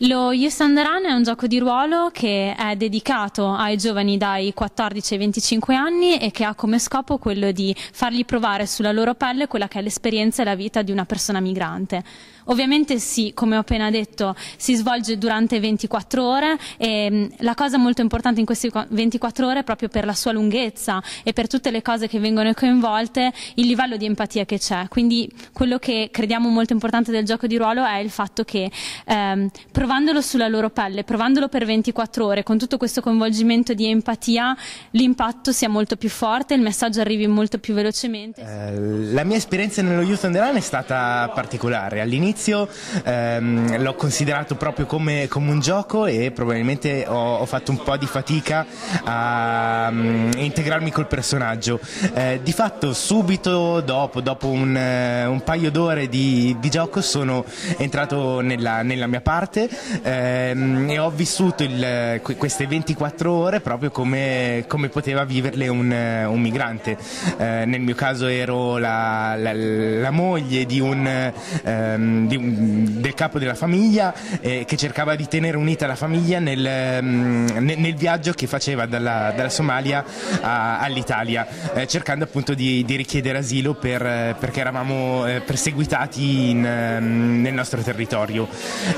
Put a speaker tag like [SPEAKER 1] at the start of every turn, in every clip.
[SPEAKER 1] Lo Youth the Run è un gioco di ruolo che è dedicato ai giovani dai 14 ai 25 anni e che ha come scopo quello di fargli provare sulla loro pelle quella che è l'esperienza e la vita di una persona migrante. Ovviamente sì, come ho appena detto, si svolge durante 24 ore e mm, la cosa molto importante in queste 24 ore, proprio per la sua lunghezza e per tutte le cose che vengono coinvolte, il livello di empatia che c'è. Quindi quello che crediamo molto importante del gioco di ruolo è il fatto che ehm, provandolo sulla loro pelle, provandolo per 24 ore, con tutto questo coinvolgimento di empatia, l'impatto sia molto più forte, il messaggio arrivi molto più velocemente.
[SPEAKER 2] Eh, la mia esperienza nello Youth on the Run è stata particolare. All'inizio ehm, l'ho considerato proprio come, come, un gioco e probabilmente ho, ho, fatto un po' di fatica a um, integrarmi col personaggio. Eh, di fatto subito dopo, dopo un, uh, un paio d'ore di, di, gioco sono entrato nella, nella mia parte ehm, e ho vissuto il, queste 24 ore proprio come, come poteva viverle un, un migrante. Eh, nel mio caso ero la, la, la moglie di un, ehm, di un, del capo della famiglia eh, che cercava di tenere unita la famiglia nel, mm, nel, nel viaggio che faceva dalla, dalla Somalia all'Italia, eh, cercando appunto di, di richiedere asilo per, perché eravamo eh, perseguitati in, mm, nel nostro territorio.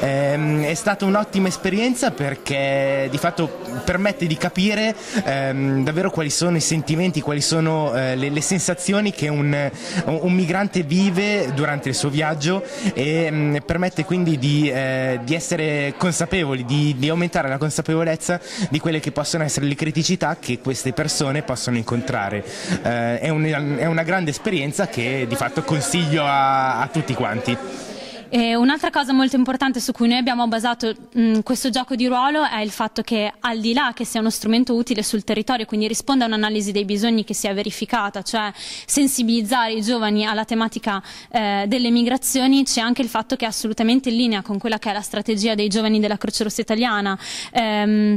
[SPEAKER 2] Ehm, è stata un'ottima esperienza perché di fatto permette di capire ehm, davvero quali sono i sentimenti, quali sono eh, le, le, sensazioni che un, un, migrante vive durante il suo viaggio e mh, mm, permette quindi di, eh, di essere consapevoli, di, di, aumentare la consapevolezza di quelle che possono essere le criticità che queste persone possono incontrare. Eh, è, un, è, una grande esperienza che di fatto consiglio a, a tutti quanti.
[SPEAKER 1] Un'altra cosa molto importante su cui noi abbiamo basato mh, questo gioco di ruolo è il fatto che al di là che sia uno strumento utile sul territorio, quindi risponda a un'analisi dei bisogni che sia verificata, cioè sensibilizzare i giovani alla tematica eh, delle migrazioni, c'è anche il fatto che è assolutamente in linea con quella che è la strategia dei giovani della Croce Rossa Italiana. Ehm,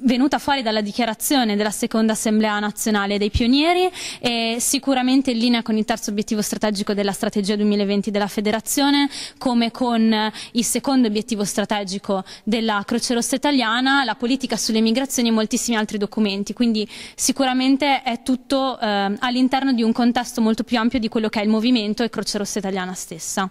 [SPEAKER 1] venuta fuori dalla dichiarazione della seconda assemblea nazionale dei pionieri e sicuramente in linea con il terzo obiettivo strategico della strategia 2020 della federazione come con il secondo obiettivo strategico della Croce Rossa italiana, la politica sulle migrazioni e moltissimi altri documenti, quindi sicuramente è tutto eh, all'interno di un contesto molto più ampio di quello che è il movimento e Croce Rossa italiana stessa.